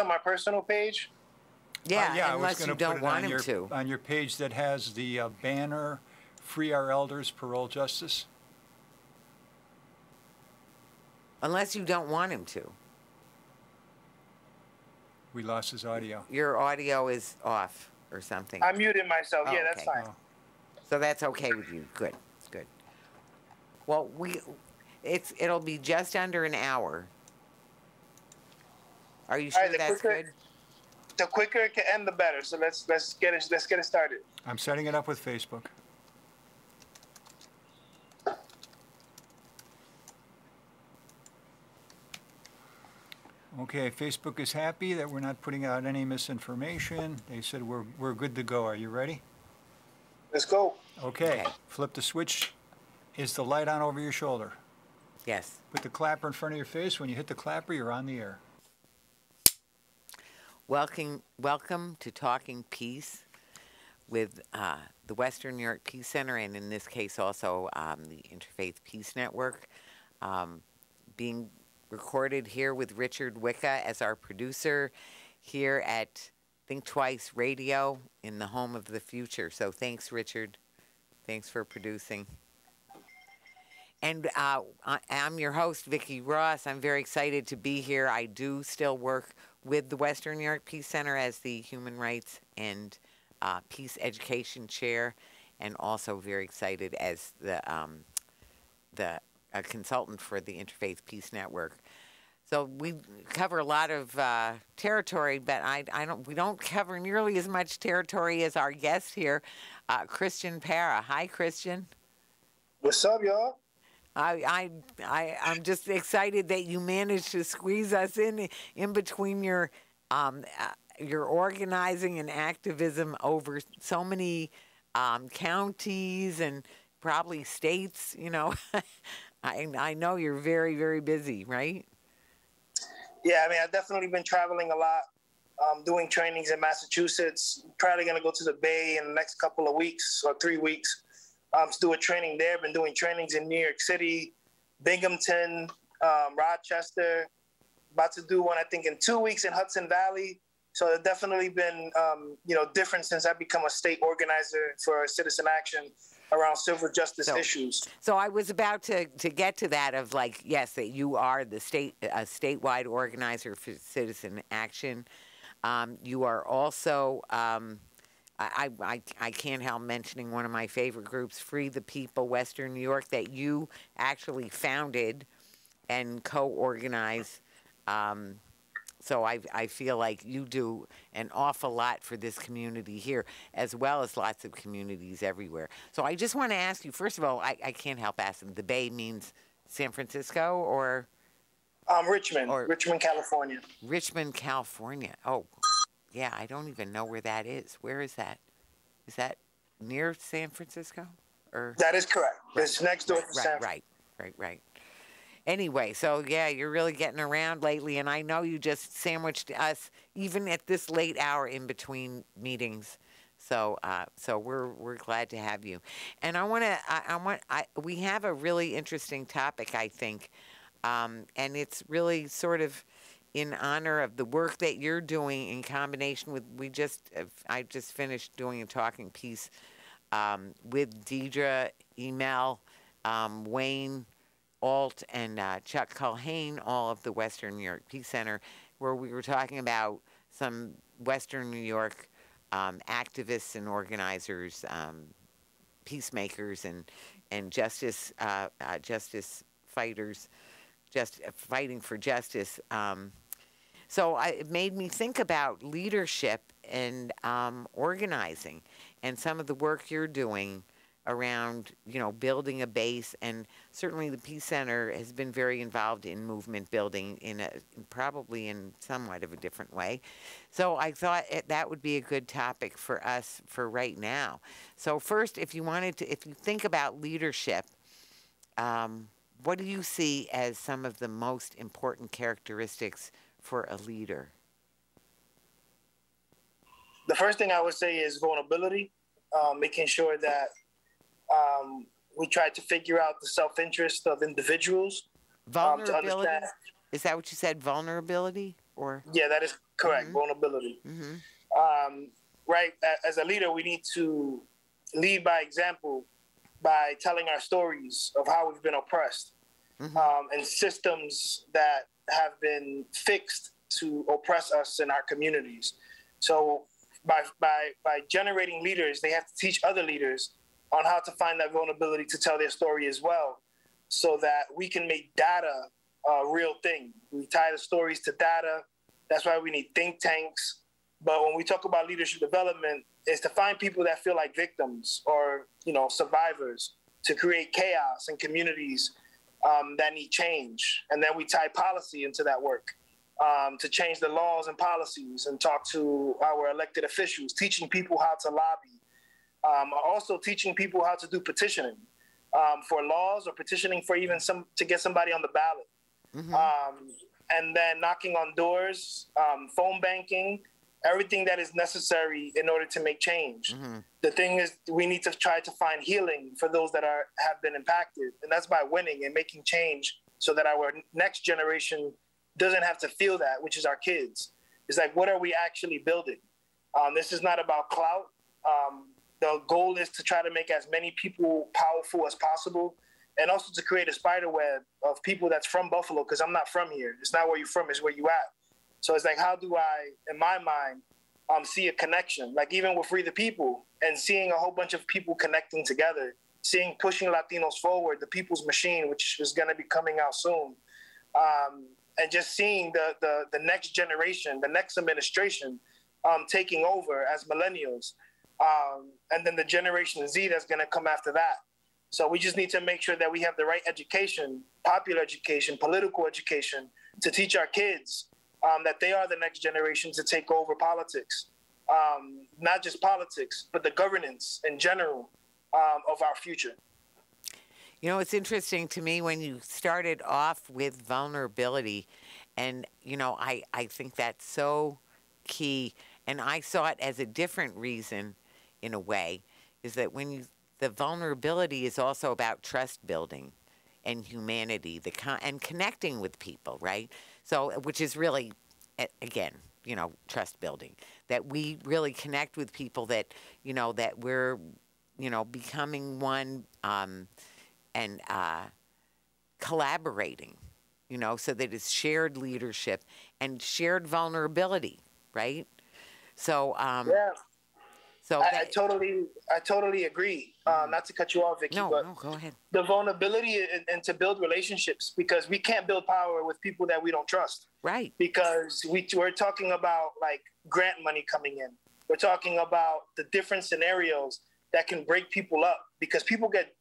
on my personal page? Yeah, Uh, yeah, I was unless you don't want on him your, to. On your page that has the uh, banner, Free Our Elders, Parole Justice. Unless you don't want him to. We lost his audio. Your audio is off or something. I muted myself. Oh, yeah, that's okay. fine. So that's okay with you. Good, good. Well, we, it's it'll be just under an hour. Are you All sure right, the that's quicker- good? The quicker it can end, the better. So let's let's get it let's get it started. I'm setting it up with Facebook. Okay, Facebook is happy that we're not putting out any misinformation. They said we're, we're good to go. Are you ready? Let's go. Okay, Okay. flip the switch. Is the light on over your shoulder? Yes. Put the clapper in front of your face. When you hit the clapper, you're on the air. Welcome, welcome to Talking Peace with uh, the Western New York Peace Center, and in this case also um, the Interfaith Peace Network. Um, being recorded here with Richard Wicca as our producer here at Think Twice Radio in the home of the future. So thanks, Richard. Thanks for producing. And uh, I'm your host, Vicki Ross. I'm very excited to be here. I do still work with the Western New York Peace Center as the Human Rights and uh, Peace Education Chair, and also very excited as the um, the a consultant for the Interfaith Peace Network. So we cover a lot of uh, territory, but I, I don't. We don't cover nearly as much territory as our guest here, uh, Christian Parra. Hi, Christian. What's up, y'all? I, I, I, I'm just excited that you managed to squeeze us in in between your, um, uh, your organizing and activism over so many um, counties and probably states. You know, I, I know you're very, very busy, right? Yeah, I mean, I've definitely been traveling a lot, um, doing trainings in Massachusetts. Probably going to go to the Bay in the next couple of weeks or three weeks um, do a training there. I've Been doing trainings in New York City, Binghamton, um, Rochester. About to do one, I think, in two weeks in Hudson Valley. So it's definitely been, um, you know, different since I become a state organizer for Citizen Action around civil justice So- issues. So I was about to, to get to that of like yes that you are the state a statewide organizer for citizen action. Um, you are also um, I, I I- can't help mentioning one of my favorite groups, Free the People Western New York, that you actually founded and co organized. Um, so I, I feel like you do an awful lot for this community here, as well as lots of communities everywhere. So I just want to ask you, first of all, I, I can't help asking, the Bay means San Francisco or Um, Richmond, Or- Richmond, California. Richmond, California? Oh, yeah, I don't even know where that is. Where is that? Is that near San Francisco? Or That is correct. It's next door to right, San right, right, right. Anyway, so yeah, you're really getting around lately, and I know you just sandwiched us even at this late hour in between meetings. So, uh, so we're we're glad to have you, and I want to I, I want I we have a really interesting topic I think, um, and it's really sort of in honor of the work that you're doing in combination with we just I just finished doing a talking peace um, with Deidre, Emel, um, Wayne, Alt, and uh, Chuck Culhane, all of the Western New York Peace Center, where we were talking about some Western New York um, activists and organizers, um, peacemakers, and and justice uh, uh, justice fighters, just uh, fighting for justice. Um, so I, it made me think about leadership and um, organizing and some of the work you're doing around, you know, building a base. And certainly the Peace Center has been very involved in movement building in a probably in somewhat of a different way. So I thought it, that would be a good topic for us for right now. So first, if you wanted to, if you think about leadership, um, what do you see as some of the most important characteristics for a leader? the first thing I would say is vulnerability, um, making sure that um, we try to figure out the self interest of individuals. Um, Vulnerability? understand, Is that what you said? Vulnerability? Or yeah, that is Correct. Vulnerability. Um, right. As a leader, we need to lead by example by telling our stories of how we've been oppressed um, and systems that have been fixed to oppress us in our communities. So by by by generating leaders, they have to teach other leaders on how to find that vulnerability to tell their story as well, so that we can make data a real thing. We tie the stories to data. That's why we need think tanks. But when we talk about leadership development, is to find people that feel like victims or you know survivors to create chaos in communities um, that need change, and then we tie policy into that work um, to change the laws and policies and talk to our elected officials, teaching people how to lobby, um, also teaching people how to do petitioning um, for laws or petitioning for even some to get somebody on the ballot, um, and then knocking on doors, um, phone banking, everything that is necessary in order to make change. The thing is, we need to try to find healing for those that are have been impacted, and that's by winning and making change, so that our next generation doesn't have to feel that, which is our kids. It's like, what are we actually building? Um, this is not about clout. Um, the goal is to try to make as many people powerful as possible, and also to create a spider web of people that's from Buffalo. Because I'm not from here. It's not where you're from. It's where you at. So it's like, how do I, in my mind, um, see a connection? Like even with Free the People and seeing a whole bunch of people connecting together, seeing pushing Latinos forward, the People's Machine, which is going to be coming out soon, um, and just seeing the, the the next generation, the next administration, um, taking over as millennials, um, and then the Generation Z that's going to come after that. So we just need to make sure that we have the right education, popular education, political education, to teach our kids um, that they are the next generation to take over politics. Um, not just politics, but the governance in general um, of our future. You know, it's interesting to me when you started off with vulnerability, and, you know, I, I think that's so key. And I saw it as a different reason, in a way, is that when you, the vulnerability is also about trust building and humanity, the con- and connecting with people, right? So, which is really, again, you know, trust building. That we really connect with people that, you know, that we're, you know, becoming one. Um, and uh, collaborating, you know, so that it's shared leadership and shared vulnerability, right? So, um, Yeah, so I, I totally, I totally agree. Uh, not to cut you off, Vicki, no, but no, go ahead. the vulnerability and, and to build relationships because we can't build power with people that we don't trust. Right, because we, we're talking about like grant money coming in. We're talking about the different scenarios that can break people up because people get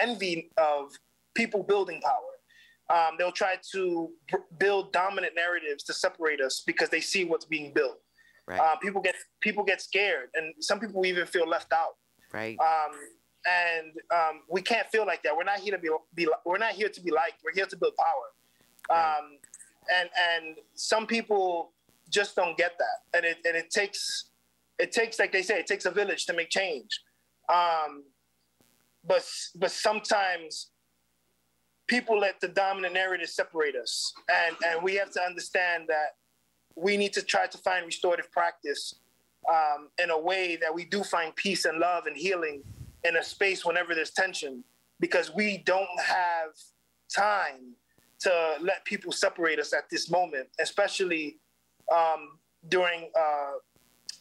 envy of people building power. Um, they'll try to b- build dominant narratives to separate us because they see what's being built. Right, Uh, people get people get scared, and some people even feel left out. right, Um, and um, we can't feel like that. We're not here to be, be we're not here to be liked. We're here to build power. Right. Um, and and some people just don't get that. And it and it takes it takes like they say it takes a village to make change. Um, but but sometimes people let the dominant narrative separate us, and and we have to understand that we need to try to find restorative practice um, in a way that we do find peace and love and healing in a space whenever there's tension, because we don't have time to let people separate us at this moment, especially um, during uh,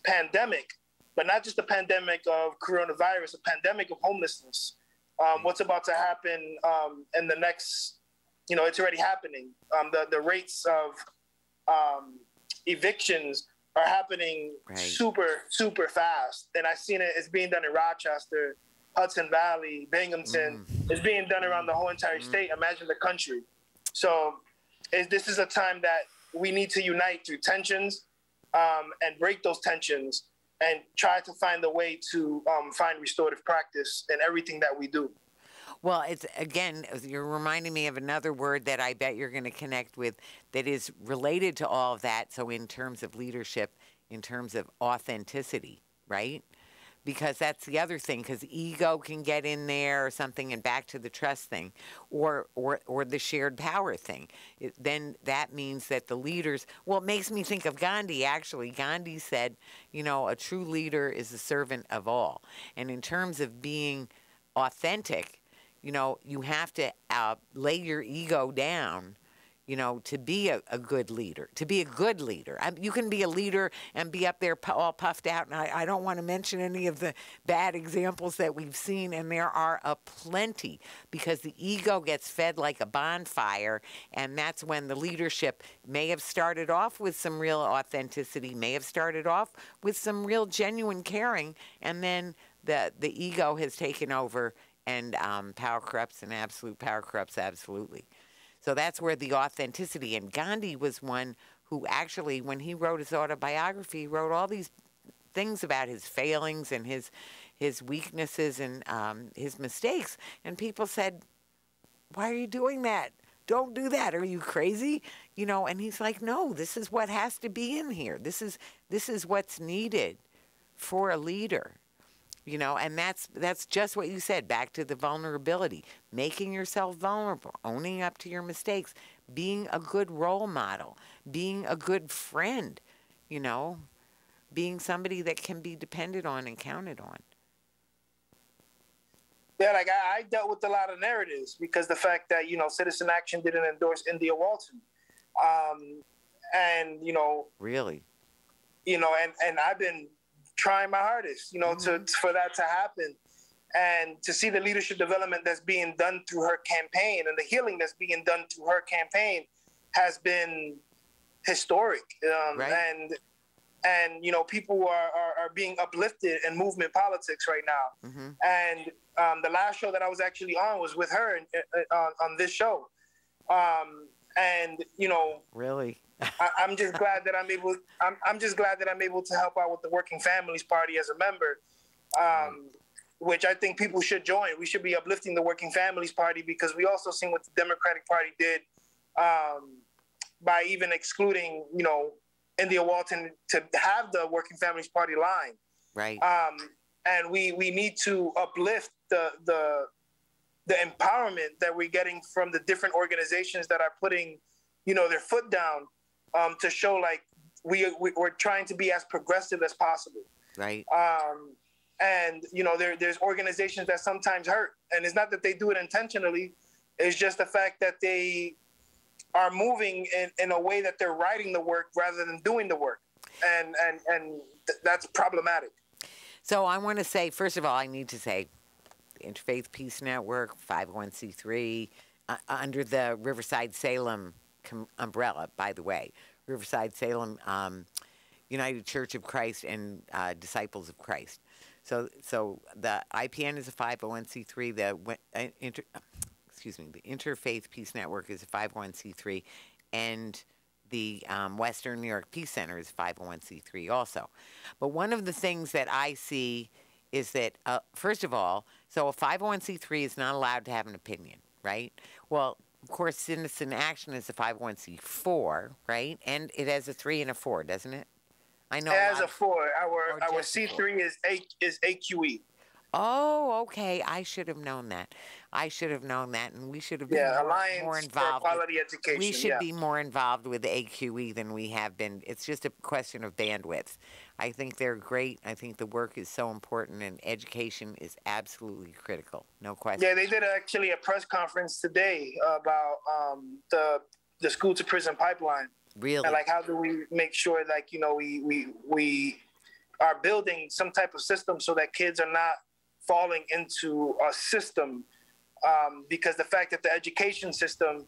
pandemic, but not just a pandemic of coronavirus, a pandemic of homelessness. Um, what's about to happen um, in the next, you know, it's already happening. Um, the the rates of um, evictions are happening Right. super super fast, and I've seen it. It's being done in Rochester, Hudson Valley, Binghamton. It's being done around the whole entire state. Imagine the country. So, this is a time that we need to unite through tensions um, and break those tensions and try to find a way to um, find restorative practice in everything that we do. Well, it's again, you're reminding me of another word that I bet you're going to connect with that is related to all of that. So, in terms of leadership, in terms of authenticity, right? because that's the other thing because ego can get in there or something and back to the trust thing or or or the shared power thing it, then that means that the leaders well it makes me think of gandhi actually gandhi said you know a true leader is a servant of all and in terms of being authentic you know you have to uh, lay your ego down you know, to be a, a good leader, to be a good leader. I, you can be a leader and be up there all puffed out. And I, I don't want to mention any of the bad examples that we've seen, and there are a plenty because the ego gets fed like a bonfire. And that's when the leadership may have started off with some real authenticity, may have started off with some real genuine caring, and then the, the ego has taken over and um, power corrupts and absolute power corrupts absolutely. So that's where the authenticity. And Gandhi was one who actually, when he wrote his autobiography, wrote all these things about his failings and his his weaknesses and um, his mistakes. And people said, "Why are you doing that? Don't do that. Are you crazy?" You know. And he's like, "No, this is what has to be in here. This is this is what's needed for a leader." You know and that's that's just what you said back to the vulnerability making yourself vulnerable owning up to your mistakes being a good role model being a good friend you know being somebody that can be depended on and counted on. Yeah like i, I dealt with a lot of narratives because the fact that you know citizen action didn't endorse india walton. Um, and you know really? you know and and i've been trying my hardest, you know, mm-hmm. to for that to happen, and to see the leadership development that's being done through her campaign and the healing that's being done through her campaign has been historic. Um, right. And and you know, people are, are, are being uplifted in movement politics right now. Mm-hmm. And um, the last show that I was actually on was with her uh, on, on this show. Um, and you know, really, I, am just glad that I'm able. I'm, I'm just glad that I'm able to help out with the Working Families Party as a member, um, which I think people should join. We should be uplifting the Working Families Party because we also seen what the Democratic Party did um, by even excluding, you know, India Walton to have the Working Families Party line. Right. Um, and we we need to uplift the the the empowerment that we're getting from the different organizations that are putting, you know, their foot down um, to show like we, we are trying to be as progressive as possible. Right. Um, and you know there there's organizations that sometimes hurt, and it's not that they do it intentionally. It's just the fact that they are moving in, in a way that they're writing the work rather than doing the work, and and and th- that's problematic. So I want to say, first of all, I need to say, Interfaith Peace Network, 501c3, uh, under the Riverside Salem com- umbrella, by the way. Riverside Salem um, United Church of Christ and uh, Disciples of Christ. So, so the IPN is a 501c3. The uh, inter, excuse me, the Interfaith Peace Network is a 501c3, and the um, Western New York Peace Center is 501c3 also. But one of the things that I see is that, uh, first of all, so a 501c3 is not allowed to have an opinion, right? Well, of course, Citizen Action is a 501c4, right? And it has a three and a four, doesn't it? I know. It oh, has a four. Our our C3 is A is AQE. Oh, okay. I should have known that. I should have known that, and we should have been yeah, more, Alliance more involved. For quality with, education. We should yeah. be more involved with AQE than we have been. It's just a question of bandwidth. I think they're great. I think the work is so important, and education is absolutely critical. No question. Yeah, they did actually a press conference today about um, the the school to prison pipeline. Really? And like, how do we make sure, like, you know, we we we are building some type of system so that kids are not falling into a system um, because the fact that the education system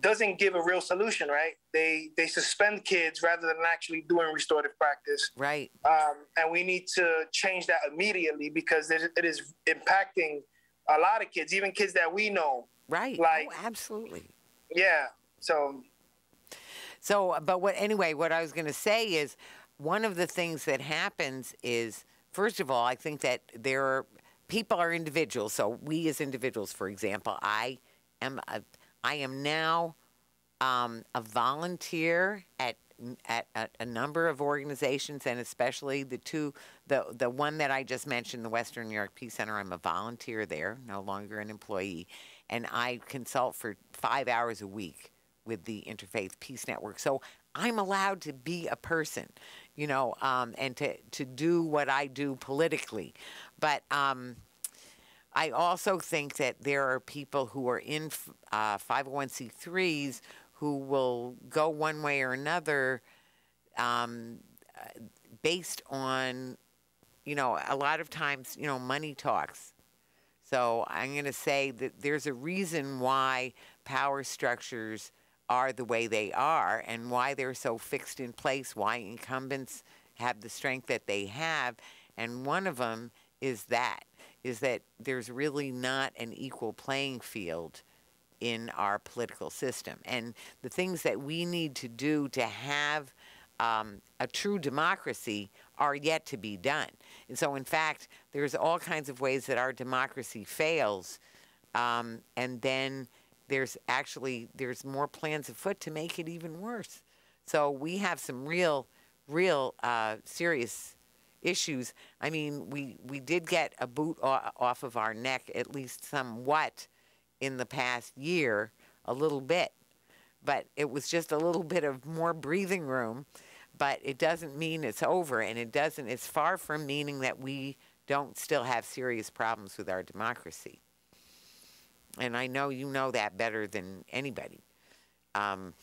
doesn't give a real solution, right? They they suspend kids rather than actually doing restorative practice, right? Um, and we need to change that immediately because it is impacting a lot of kids, even kids that we know, right? Like, oh, absolutely, yeah. So, so, but what anyway? What I was going to say is one of the things that happens is first of all, I think that there are people are individuals. So we as individuals, for example, I am a, I am now um, a volunteer at at a, a number of organizations, and especially the two, the the one that I just mentioned, the Western New York Peace Center. I'm a volunteer there, no longer an employee, and I consult for five hours a week with the Interfaith Peace Network. So I'm allowed to be a person, you know, um, and to to do what I do politically, but. Um, I also think that there are people who are in uh, 501c3s who will go one way or another um, based on, you know, a lot of times, you know, money talks. So I'm going to say that there's a reason why power structures are the way they are and why they're so fixed in place, why incumbents have the strength that they have. And one of them is that is that there's really not an equal playing field in our political system. And the things that we need to do to have um, a true democracy are yet to be done. And so, in fact, there's all kinds of ways that our democracy fails. Um, and then there's actually there's more plans afoot to make it even worse. So we have some real, real uh, serious issues. I mean, we, we did get a boot off of our neck, at least somewhat, in the past year, a little bit. But it was just a little bit of more breathing room. But it doesn't mean it's over, and it doesn't, it's far from meaning that we don't still have serious problems with our democracy. And I know you know that better than anybody. Um,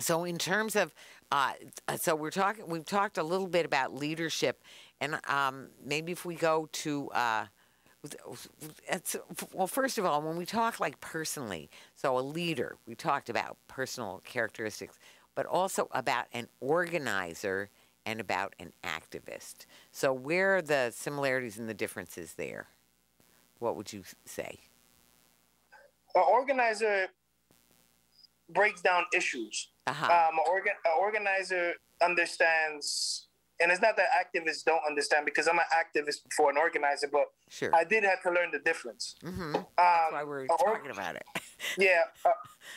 so, in terms of uh, so we're talking. We've talked a little bit about leadership, and um, maybe if we go to. Uh, well, first of all, when we talk like personally, so a leader, we talked about personal characteristics, but also about an organizer and about an activist. So, where are the similarities and the differences there? What would you say? An organizer breaks down issues. Uh-huh. Um, an, organ- an organizer understands, and it's not that activists don't understand because I'm an activist before an organizer, but sure. I did have to learn the difference. Mm-hmm. Um, That's why we're talking or- about it. yeah, uh,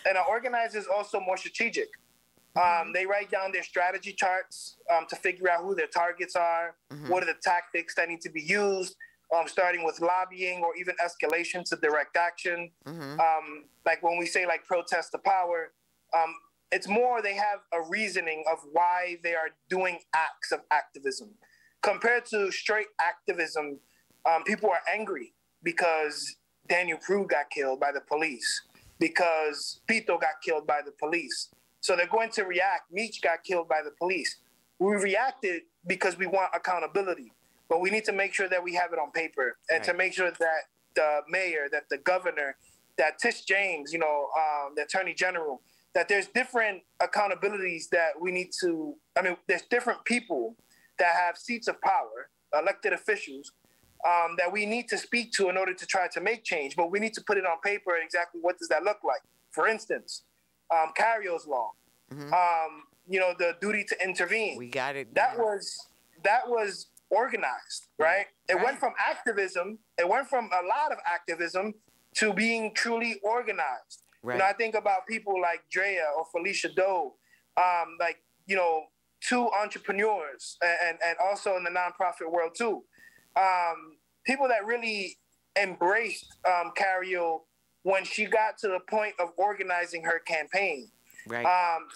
and an organizer is also more strategic. Mm-hmm. Um, they write down their strategy charts um, to figure out who their targets are, mm-hmm. what are the tactics that need to be used, um, starting with lobbying or even escalation to direct action. Mm-hmm. Um, like when we say like protest the power, um, it's more they have a reasoning of why they are doing acts of activism. Compared to straight activism, um, people are angry because Daniel Prude got killed by the police, because Pito got killed by the police. So they're going to react. Meech got killed by the police. We reacted because we want accountability but we need to make sure that we have it on paper and right. to make sure that the mayor, that the governor, that Tish James, you know, um, the attorney general, that there's different accountabilities that we need to. I mean, there's different people that have seats of power, elected officials, um, that we need to speak to in order to try to make change. But we need to put it on paper. Exactly what does that look like? For instance, um, Cariol's law. Mm-hmm. Um, you know, the duty to intervene. We got it. That was that was organized, right? It right. went from activism, it went from a lot of activism to being truly organized. Right. You know, I think about people like Drea or Felicia Doe, um, like, you know, two entrepreneurs and, and also in the nonprofit world too. Um, people that really embraced um, Cariol when she got to the point of organizing her campaign. Right. Um,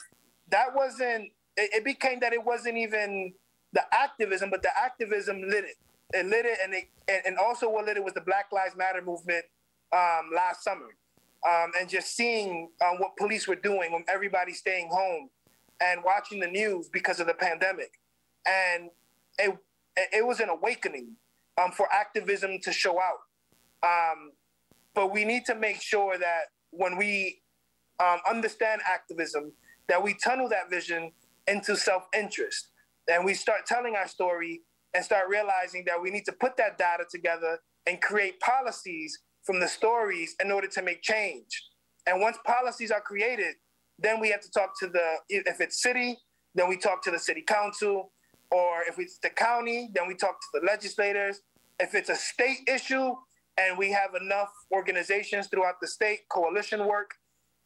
that wasn't, it, it became that it wasn't even the activism, but the activism lit it. It lit it, and it, and also what lit it was the Black Lives Matter movement um, last summer, um, and just seeing um, what police were doing when everybody staying home and watching the news because of the pandemic, and it it was an awakening um, for activism to show out. Um, but we need to make sure that when we um, understand activism, that we tunnel that vision into self-interest and we start telling our story and start realizing that we need to put that data together and create policies from the stories in order to make change. And once policies are created, then we have to talk to the, if it's city, then we talk to the city council. Or if it's the county, then we talk to the legislators. If it's a state issue and we have enough organizations throughout the state, coalition work,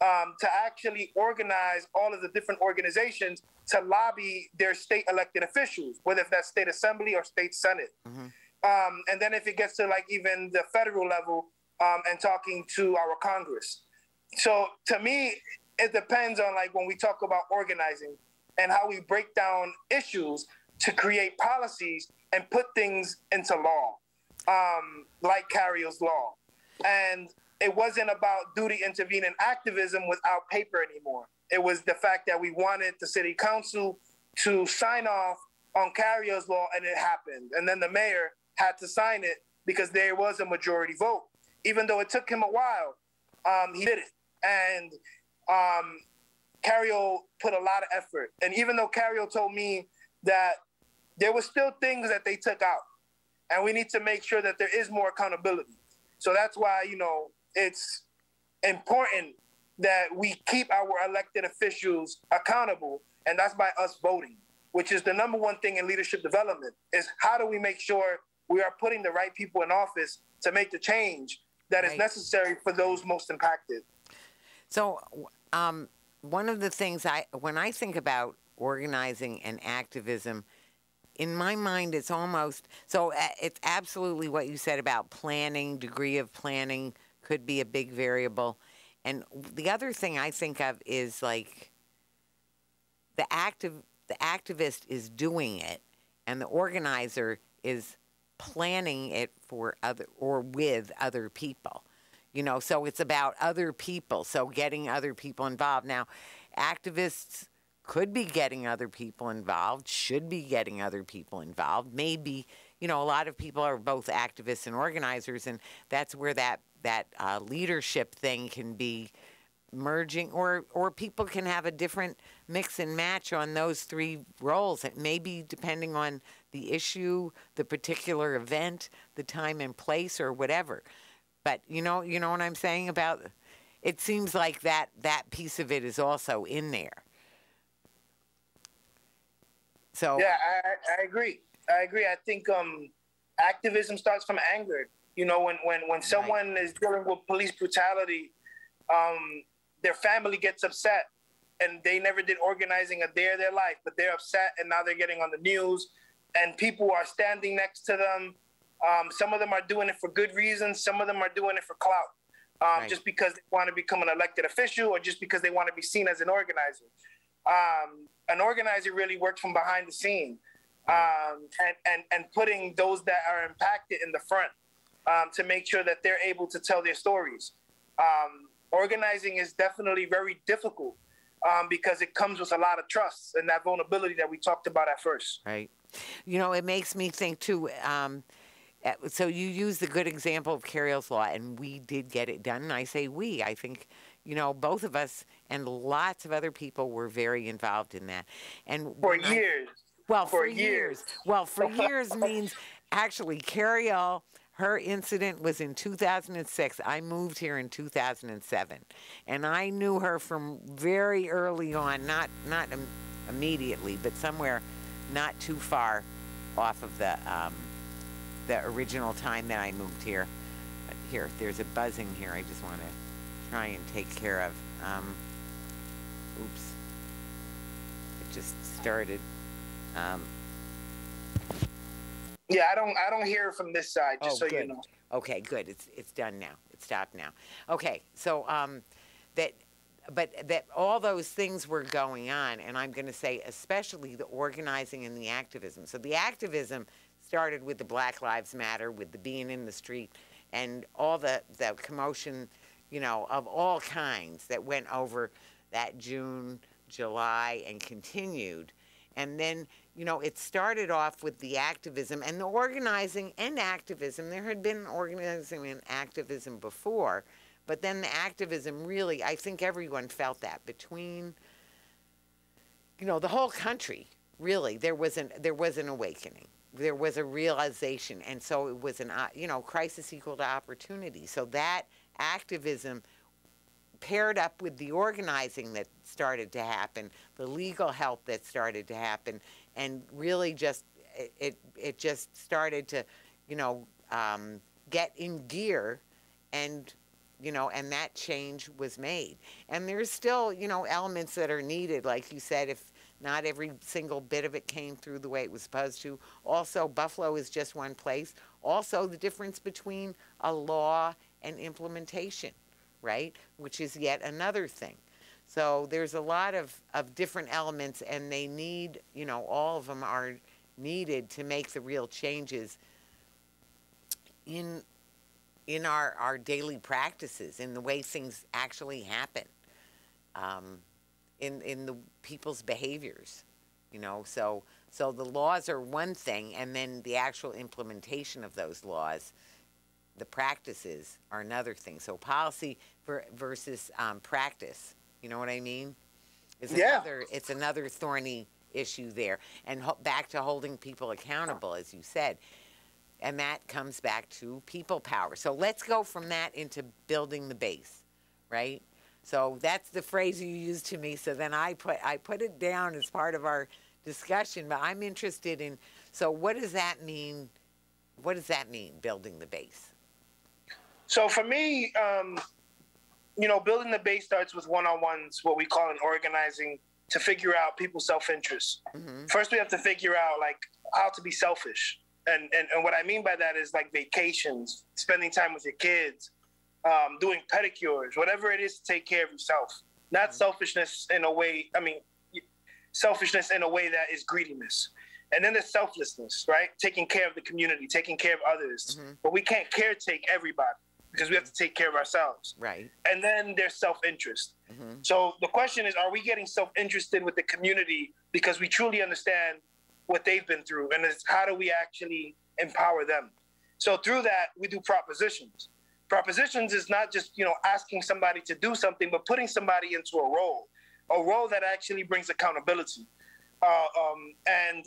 um, to actually organize all of the different organizations to lobby their state elected officials, whether that's state assembly or state senate. Mm-hmm. Um, and then if it gets to like even the federal level um, and talking to our Congress. So to me, it depends on like when we talk about organizing and how we break down issues to create policies and put things into law, um, like Cariol's law. And it wasn't about duty intervening activism without paper anymore. It was the fact that we wanted the city council to sign off on Cariol's law, and it happened. And then the mayor had to sign it because there was a majority vote. Even though it took him a while, um, he did it. And um, Cariol put a lot of effort. And even though Cariol told me that there were still things that they took out, and we need to make sure that there is more accountability. So that's why, you know, it's important that we keep our elected officials accountable, and that's by us voting, which is the number one thing in leadership development is how do we make sure we are putting the right people in office to make the change that right. is necessary for those most impacted. So, um, one of the things I, when I think about organizing and activism, in my mind, it's almost so. Uh, it's absolutely what you said about planning, degree of planning could be a big variable. And the other thing I think of is like the active, the activist is doing it, and the organizer is planning it for other or with other people. You know, so it's about other people. So getting other people involved. Now, activists could be getting other people involved, should be getting other people involved. Maybe, you know, a lot of people are both activists and organizers, and that's where that that uh, leadership thing can be merging, or or people can have a different mix and match on those three roles. It may be depending on the issue, the particular event, the time and place, or whatever. But you know, you know what I'm saying about. It seems like that that piece of it is also in there. So yeah, I, I agree. I agree. I think um, activism starts from anger. You know, when when when someone right. is dealing with police brutality, um, their family gets upset, and they never did organizing a day of their life, but they're upset, and now they're getting on the news, and people are standing next to them um, some of them are doing it for good reasons. Some of them are doing it for clout, um, right. just because they want to become an elected official or just because they want to be seen as an organizer. Um, an organizer really works from behind the scene um, and, and, and putting those that are impacted in the front um, to make sure that they're able to tell their stories. Um, organizing is definitely very difficult because it comes with a lot of trust and that vulnerability that we talked about at first. Right. You know, it makes me think too. Um, so you use the good example of Cariol's law, and we did get it done. And I say we. I think you know both of us and lots of other people were very involved in that. And for years. I, well, for, for years. years. Well, for years means actually Cariol. Her incident was in 2006. I moved here in 2007, and I knew her from very early on. Not not immediately, but somewhere not too far off of the. Um, the original time that I moved here. Here, there's a buzzing here I just want to try and take care of. Um, oops. It just started. Um, yeah, I don't I don't hear from this side, just oh, so good. you know. Okay, good. It's it's done now. It stopped now. Okay, so um, that but that all those things were going on, and I'm going to say especially the organizing and the activism. So the activism started with the Black Lives Matter, with the being in the street, and all the, the commotion, you know, of all kinds that went over that June, July, and continued. And then, you know, it started off with the activism and the organizing and activism. There had been organizing and activism before, but then the activism really, I think everyone felt that between, you know, the whole country. Really, there was an there was an awakening there was a realization, and so it was an uh, you know crisis equal to opportunity. So that activism paired up with the organizing that started to happen, the legal help that started to happen, and really just it it, just started to you know um, get in gear, and you know, and that change was made. And there's still you know elements that are needed, like you said, if Not every single bit of it came through the way it was supposed to. Also, Buffalo is just one place. Also, the difference between a law and implementation, right? Which is yet another thing. So there's a lot of, of different elements, and they need, you know, all of them are needed to make the real changes in in our, our daily practices, in the way things actually happen, um, in in the people's behaviors, you know. So so the laws are one thing, and then the actual implementation of those laws, the practices are another thing. So policy ver- versus um, practice, you know what I mean? Is Yeah. another it's another thorny issue there, and back to holding people accountable, as you said and that comes back to people power. So let's go from that into building the base, right? So that's the phrase you used to me. So then I put I put it down as part of our discussion. But I'm interested in. So what does that mean? What does that mean? Building the base. So for me, um, you know, building the base starts with one-on-ones, what we call an organizing, to figure out people's self-interest. hmm First, we have to figure out like how to be selfish, and and, and what I mean by that is like vacations, spending time with your kids, um, doing pedicures, whatever it is to take care of yourself. Not Mhm. selfishness in a way. I mean, selfishness in a way that is greediness. And then there's selflessness, right? Taking care of the community, taking care of others. Mhm. But we can't caretake everybody because we have to take care of ourselves. Right. And then there's self-interest. hmm So the question is, are we getting self-interested with the community because we truly understand what they've been through, and it's how do we actually empower them? So through that, we do propositions. Propositions is not just you know asking somebody to do something, but putting somebody into a role, a role that actually brings accountability. Uh, um, and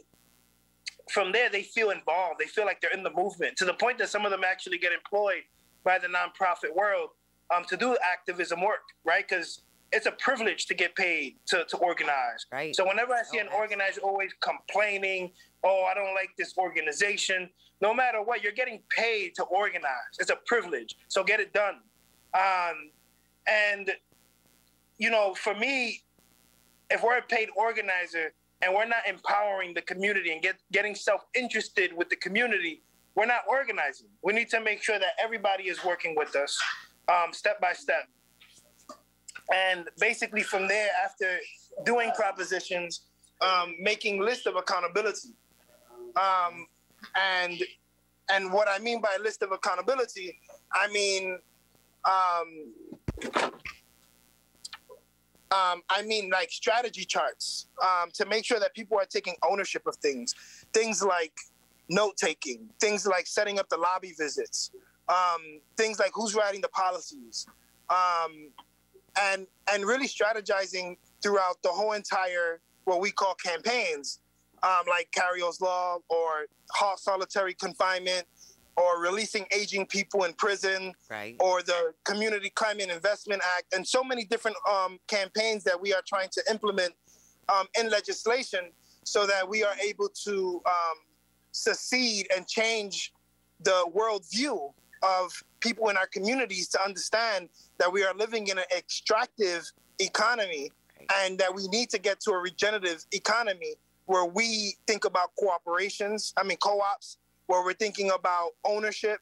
from there, they feel involved. They feel like they're in the movement to the point that some of them actually get employed by the nonprofit world um, to do activism work, right? Because it's a privilege to get paid to, to organize. Right. So whenever I see an organizer always complaining, oh, I don't like this organization, no matter what, you're getting paid to organize. It's a privilege. So get it done. Um, and, you know, for me, if we're a paid organizer and we're not empowering the community and get, getting self-interested with the community, we're not organizing. We need to make sure that everybody is working with us um, step by step. And basically from there, after doing propositions, um, making list of accountability. Um, and and what I mean by list of accountability, I mean um, um, I mean like strategy charts um, to make sure that people are taking ownership of things. Things like note taking, things like setting up the lobby visits, um, things like who's writing the policies, um, and and really strategizing throughout the whole entire what we call campaigns, um, like Cariol's Law or solitary confinement, or releasing aging people in prison, Right. or the Community Climate Investment Act, and so many different um, campaigns that we are trying to implement um, in legislation so that we are able to succeed and change the worldview of people in our communities to understand that we are living in an extractive economy and that we need to get to a regenerative economy where we think about cooperations, I mean, co ops, where we're thinking about ownership,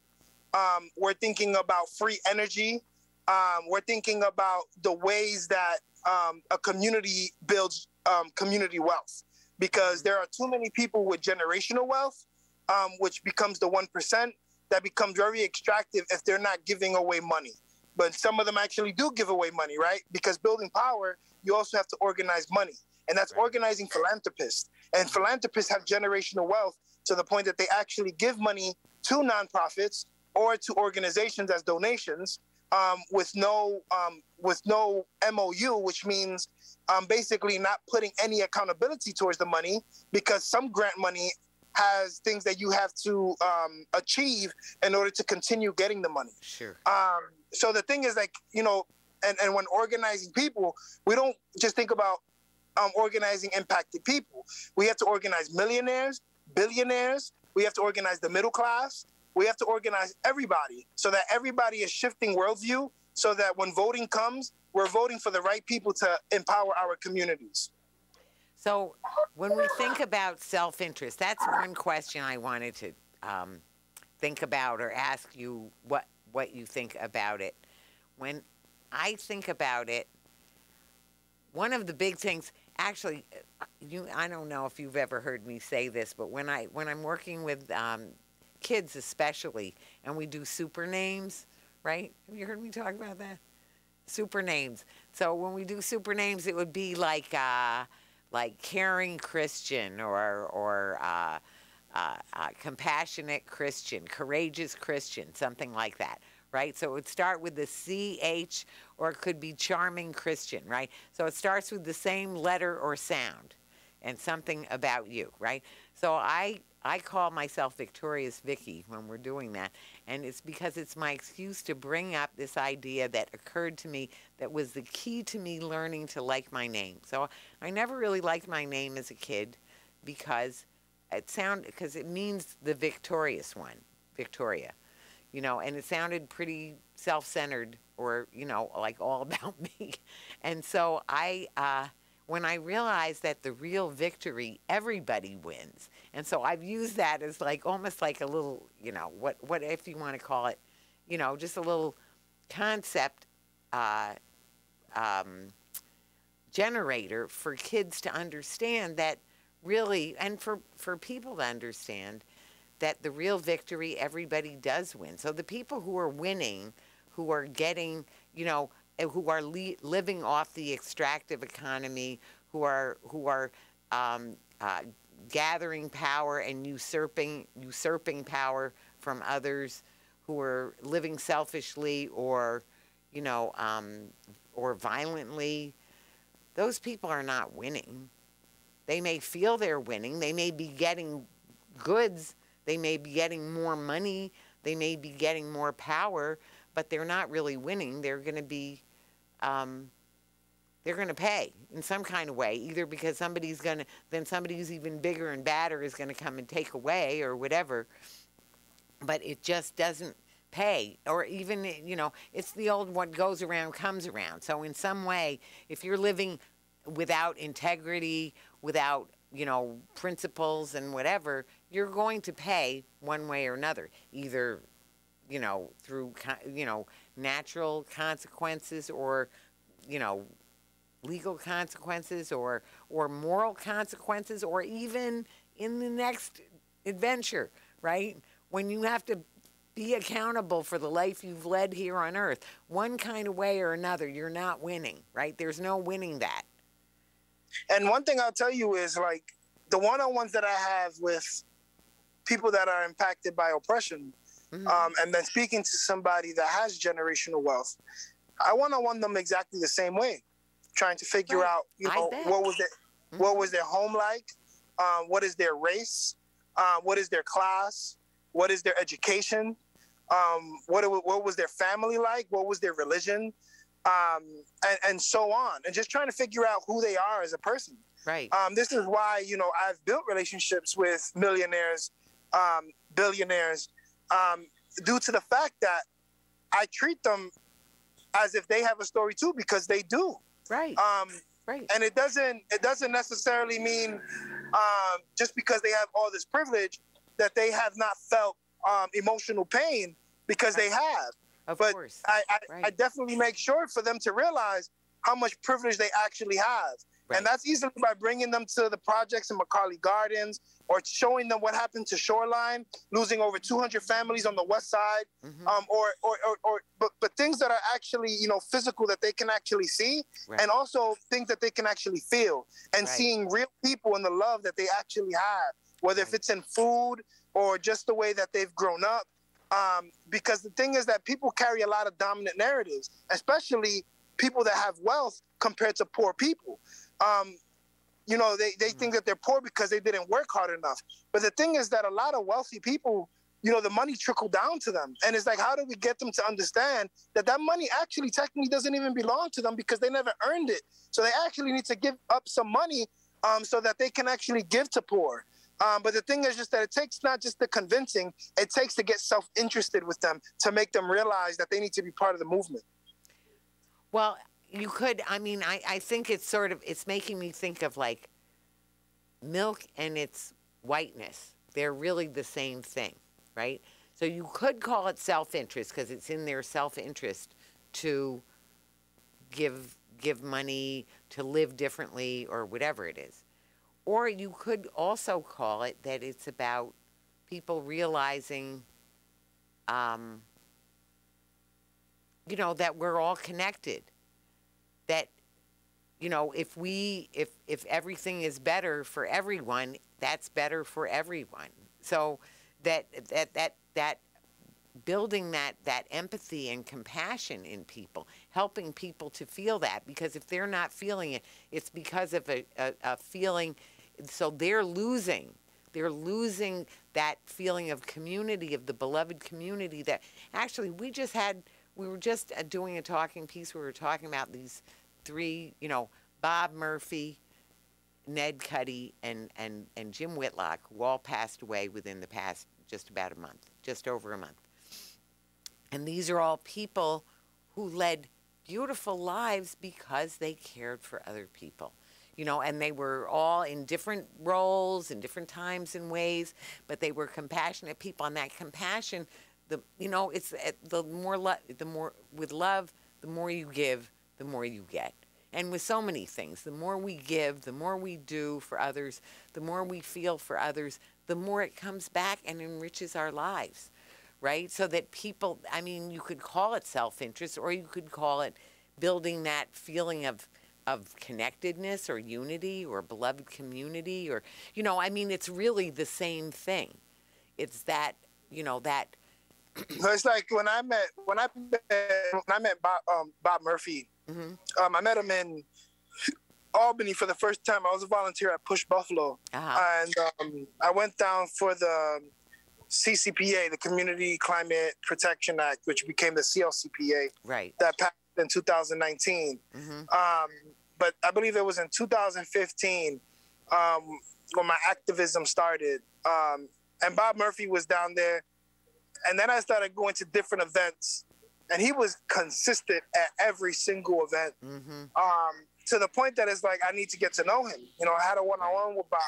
um, we're thinking about free energy, um, we're thinking about the ways that um, a community builds um, community wealth. Because there are too many people with generational wealth, um, which becomes the 1%, that becomes very extractive if they're not giving away money. But some of them actually do give away money, right? Because building power, you also have to organize money. And that's organizing philanthropists. And philanthropists have generational wealth to the point that they actually give money to nonprofits or to organizations as donations um, with no um, with no MOU, which means um, basically not putting any accountability towards the money because some grant money has things that you have to um, achieve in order to continue getting the money. Sure. Um, so the thing is, like you know, and, and when organizing people, we don't just think about um, organizing impacted people. We have to organize millionaires, billionaires. We have to organize the middle class. We have to organize everybody so that everybody is shifting worldview. So that when voting comes, we're voting for the right people to empower our communities. So, when we think about self interest, that's one question I wanted to um, think about or ask you what, what you think about it. When I think about it, one of the big things, actually, you, I don't know if you've ever heard me say this, but when, I, when I'm working with um, kids, especially, and we do super names, right? Have you heard me talk about that? Super names. So when we do super names, it would be like, uh, like caring Christian or or uh, uh, uh, compassionate Christian, courageous Christian, something like that, right? So it would start with the CH or it could be charming Christian, right? So it starts with the same letter or sound and something about you, right? So I I call myself Victorious Vicki when we're doing that. And it's because it's my excuse to bring up this idea that occurred to me that was the key to me learning to like my name. So I never really liked my name as a kid because it sound because it means the victorious one, Victoria. You know, and it sounded pretty self-centered or, you know, like all about me. And so I uh when I realized that the real victory, everybody wins. And so I've used that as like almost like a little, you know, what, what if you want to call it, you know, just a little concept uh, um, generator for kids to understand that really, and for, for people to understand that the real victory, everybody does win. So the people who are winning, who are getting, you know, who are li- living off the extractive economy, who are who are um, uh, gathering power and usurping usurping power from others, who are living selfishly or, you know, um, or violently. Those people are not winning. They may feel they're winning. They may be getting goods. They may be getting more money. They may be getting more power, but they're not really winning. They're going to be um, they're going to pay in some kind of way, either because somebody's going to, then somebody who's even bigger and badder is going to come and take away or whatever. But it just doesn't pay. Or even, you know, it's the old what goes around comes around. So in some way, if you're living without integrity, without, you know, principles and whatever, you're going to pay one way or another, either, you know, through, you know, natural consequences or, you know, legal consequences or or moral consequences or even in the next adventure, right? When you have to be accountable for the life you've led here on earth, one kind of way or another, you're not winning, right? There's no winning that. And one thing I'll tell you is like the one-on-ones that I have with people that are impacted by oppression, mm-hmm. um, and then speaking to somebody that has generational wealth, I one-on-one them exactly the same way trying to figure right. out, you know, what was their mm-hmm. what was their home like, um, what is their race, uh, what is their class, what is their education, um, what what was their family like, what was their religion, um, and, and so on, and just trying to figure out who they are as a person. Right. Um, this is why you know I've built relationships with millionaires, um, billionaires, um, due to the fact that I treat them as if they have a story too, because they do. Right. Um, right. And it doesn't it doesn't necessarily mean um, just because they have all this privilege that they have not felt um, emotional pain because right. they have. Of but course. I, I, right. I, definitely make sure for them to realize how much privilege they actually have. Right. And that's easily by bringing them to the projects in Macaulay Gardens or showing them what happened to Shoreline, losing over 200 families on the west side, mm-hmm. um, or, or, or, or, but, but things that are actually, you know, physical that they can actually see, right. and also things that they can actually feel, and right. seeing real people and the love that they actually have, whether if it's in food or just the way that they've grown up. Um, because the thing is that people carry a lot of dominant narratives, especially people that have wealth compared to poor people. Um, you know, they, they think that they're poor because they didn't work hard enough. But the thing is that a lot of wealthy people, you know, the money trickled down to them. And it's like, how do we get them to understand that that money actually technically doesn't even belong to them because they never earned it? So they actually need to give up some money um, so that they can actually give to poor. Um, but the thing is just that it takes not just the convincing, it takes to get self interested with them to make them realize that they need to be part of the movement. Well, you could i mean I, I think it's sort of it's making me think of like milk and its whiteness, they're really the same thing, right? So you could call it self-interest because it's in their self-interest to give give money, to live differently, or whatever it is. Or you could also call it that it's about people realizing, um, you know, that we're all connected. That, you know, if we, if if everything is better for everyone, that's better for everyone. So that that that that building that that empathy and compassion in people helping people to feel that because if they're not feeling it it's because of a, a, a feeling so they're losing they're losing that feeling of community of the beloved community that actually we just had we were just uh, doing a talking piece we were talking about these three you know bob murphy ned cuddy and and and jim whitlock who all passed away within the past just about a month just over a month and these are all people who led beautiful lives because they cared for other people. You know, and they were all in different roles in different times and ways, but they were compassionate people. And that compassion, the you know, it's eh, the more lo- the more with love, the more you give, the more you get. And with so many things, the more we give, the more we do for others, the more we feel for others, the more it comes back and enriches our lives right? So that people, I mean, you could call it self interest or you could call it building that feeling of of connectedness or unity or beloved community or you know i mean it's really the same thing it's that you know that it's like when i met when i met, when i met bob, um, bob murphy mm-hmm. um, i met him in albany for the first time i was a volunteer at push buffalo uh-huh. and um, i went down for the CCPA, the Community Climate Protection Act, which became the CLCPA, right? That passed in 2019. Mm-hmm. Um, but I believe it was in 2015 um, when my activism started. Um, and Bob Murphy was down there, and then I started going to different events, and he was consistent at every single event. Mm-hmm. Um, to the point that it's like I need to get to know him. You know, I had a one-on-one with Bob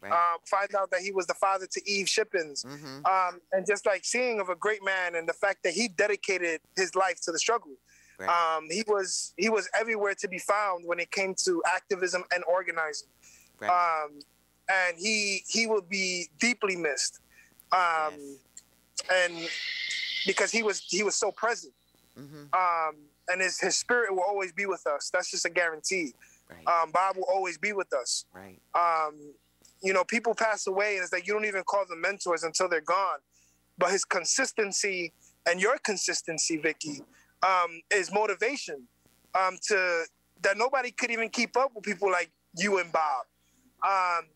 Right. Um, find out that he was the father to Eve Shippens, mm-hmm. um, and just like seeing of a great man and the fact that he dedicated his life to the struggle. Right. Um, he was he was everywhere to be found when it came to activism and organizing, right. Um, and he he will be deeply missed, um, yes. And because he was he was so present, mm-hmm. Um, and his his spirit will always be with us. That's just a guarantee. um Bob will always be with us. Right Um, you know, people pass away and it's like you don't even call them mentors until they're gone. But his consistency and your consistency, Vicki, um, is motivation um, to that nobody could even keep up with people like you and Bob. Um,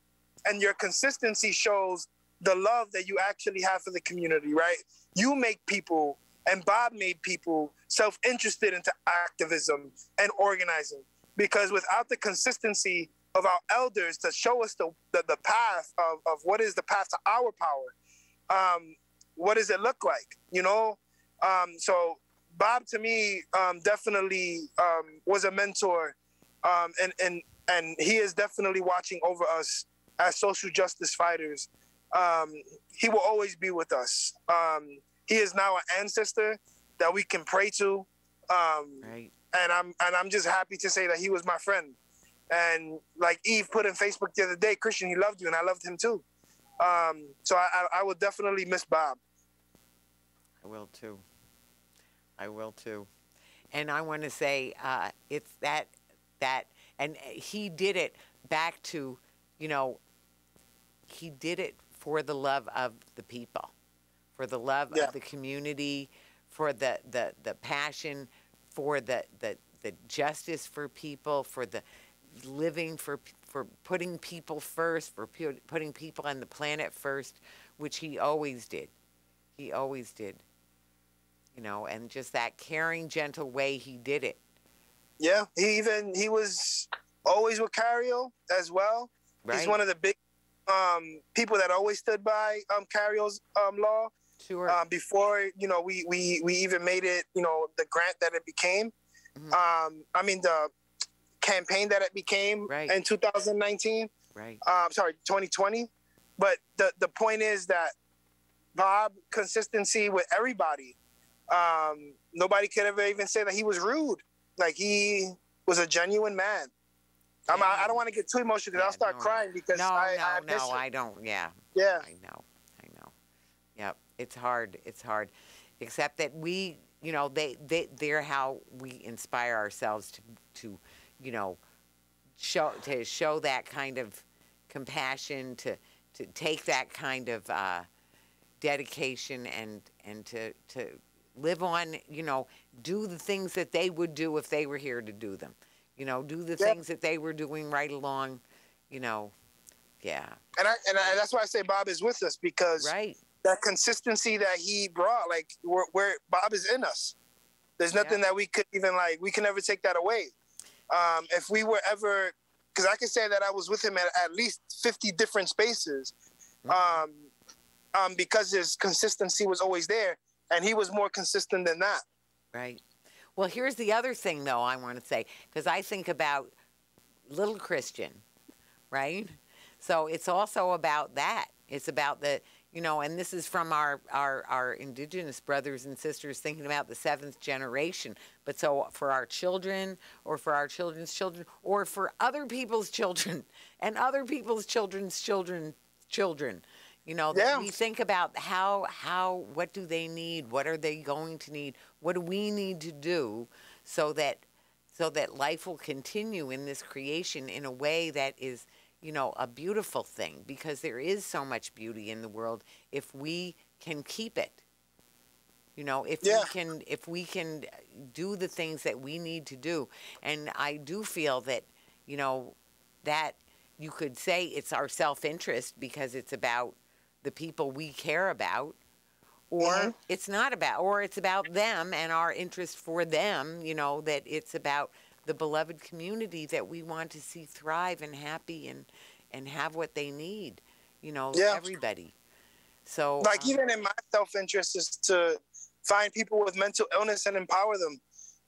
and your consistency shows the love that you actually have for the community, right? You make people, and Bob made people self interested into activism and organizing because without the consistency of our elders to show us the, the, the path of, of what is the path to our power. Um, what does it look like? You know? Um, so Bob to me um, definitely um, was a mentor um, and, and, and he is definitely watching over us as social justice fighters. Um, he will always be with us. he is now an ancestor that we can pray to. right. And I'm and I'm just happy to say that he was my friend. And like Eve put in Facebook the other day, Christian, he loved you, and I loved him too. Um, so I, I, I will definitely miss Bob. I will too. I will too. And I want to say uh, it's that that and he did it back to, you know, he did it for the love of the people, for the love yeah. of the community, for the the the passion, for the the the justice for people, for the living for for putting people first, for putting people on the planet first, which he always did. He always did. You know, and just that caring, gentle way he did it. Yeah, he even he was always with Cariol as well. Right. He's one of the big um, people that always stood by um, Cariol's um, law. Sure. Um, before you know, we we we even made it. You know, the grant that it became. Mm-hmm. Um, I mean the campaign that it became right. in 2019. Right. Um, sorry, 2020. But the the point is that Bob consistency with everybody. Um, nobody could ever even say that he was rude. Like he was a genuine man. I'm, I, I don't want to get too emotional because Yeah, I'll start no, crying because no, I, no, I miss no, him. I don't. Yeah, yeah, I know, I know. Yep, it's hard. It's hard, except that we, you know, they they they're how we inspire ourselves to to, you know, show to show that kind of compassion to to take that kind of uh, dedication and and to to live on, you know, do the things that they would do if they were here to do them. You know, do the Yep. things that they were doing right along, you know. Yeah. and I, and I, that's why I say Bob is with us because Right. that consistency that he brought, like where, where Bob is in us. There's nothing that we could even like. We can never take that away. Um, if we were ever, because I can say that I was with him at at least 50 different spaces, Mm-hmm. um, um, because his consistency was always there, and he was more consistent than that. Right. Well, here's the other thing, though, I want to say, because I think about little Christian, right? So it's also about that. It's about the, you know, and this is from our, our, our indigenous brothers and sisters thinking about the seventh generation. But so for our children or for our children's children or for other people's children and other people's children's children, children, you know, Yeah. we think about how, how, what do they need? What are they going to need? What do we need to do so that, so that life will continue in this creation in a way that is, you know, a beautiful thing because there is so much beauty in the world if we can keep it. You know, if Yeah. we can if we can do the things that we need to do. And I do feel that, you know, that you could say it's our self-interest because it's about the people we care about or Mhm. it's not about or it's about them and our interest for them, you know, that it's about the beloved community that we want to see thrive and happy and and have what they need, you know, Yeah. everybody. So Like um, even in my self interest is to find people with mental illness and empower them.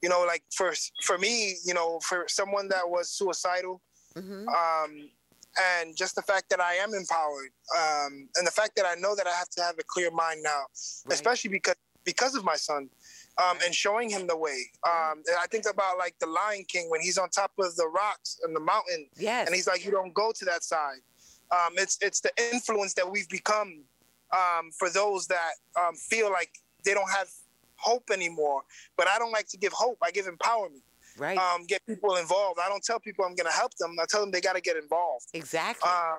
You know, like for for me, you know, for someone that was suicidal, mhm. um, and just the fact that I am empowered, um, and the fact that I know that I have to have a clear mind now, Right. especially because because of my son, um, and showing him the way. Um, and I think about like the Lion King when he's on top of the rocks and the mountain, yes. and he's like, "You don't go to that side." Um, it's it's the influence that we've become um, for those that um, feel like they don't have hope anymore. But I don't like to give hope. I give empowerment. Right. Um, get people involved. I don't tell people I'm going to help them. I tell them they got to get involved. exactly. Um,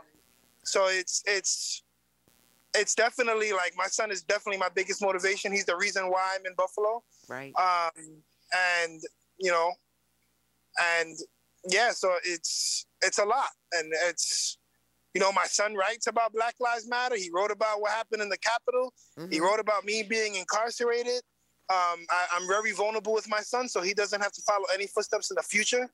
so it's it's it's definitely like my son is definitely my biggest motivation. He's the reason why I'm in Buffalo. right. Um, and you know, and yeah, so it's it's a lot, and it's you know, my son writes about Black Lives Matter. He wrote about what happened in the Capitol. He Mhm. wrote about me being incarcerated. Um, I, I'm very vulnerable with my son, so he doesn't have to follow any footsteps in the future.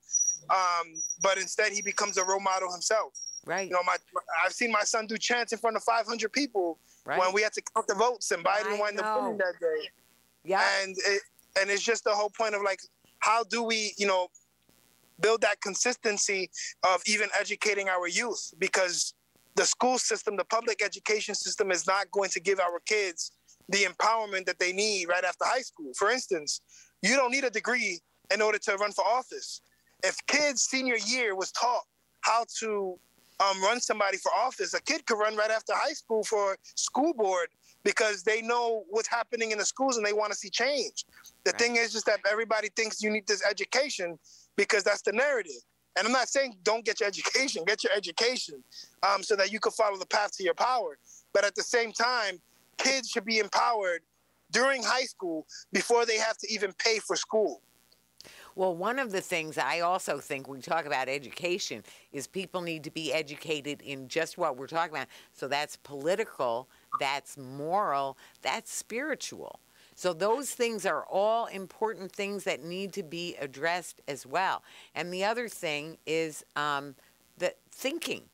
Um, but instead, he becomes a role model himself. right. You know, my I've seen my son do chants in front of 500 people right. when we had to count the votes, and Biden I won the know. voting that day yeah. and it, and it's just the whole point of like how do we you know build that consistency of even educating our youth because the school system the public education system is not going to give our kids the empowerment that they need right after high school for instance you don't need a degree in order to run for office if kids senior year was taught how to um, run somebody for office a kid could run right after high school for school board because they know what's happening in the schools and they want to see change. The Right. thing is just that everybody thinks you need this education because that's the narrative. And I'm not saying don't get your education, get your education um, so that you can follow the path to your power. But at the same time, kids should be empowered during high school before they have to even pay for school. Well, one of the things I also think when we talk about education is people need to be educated in just what we're talking about. So that's political, that's moral, that's spiritual. So those things are all important things that need to be addressed as well. And the other thing is um, the thinking.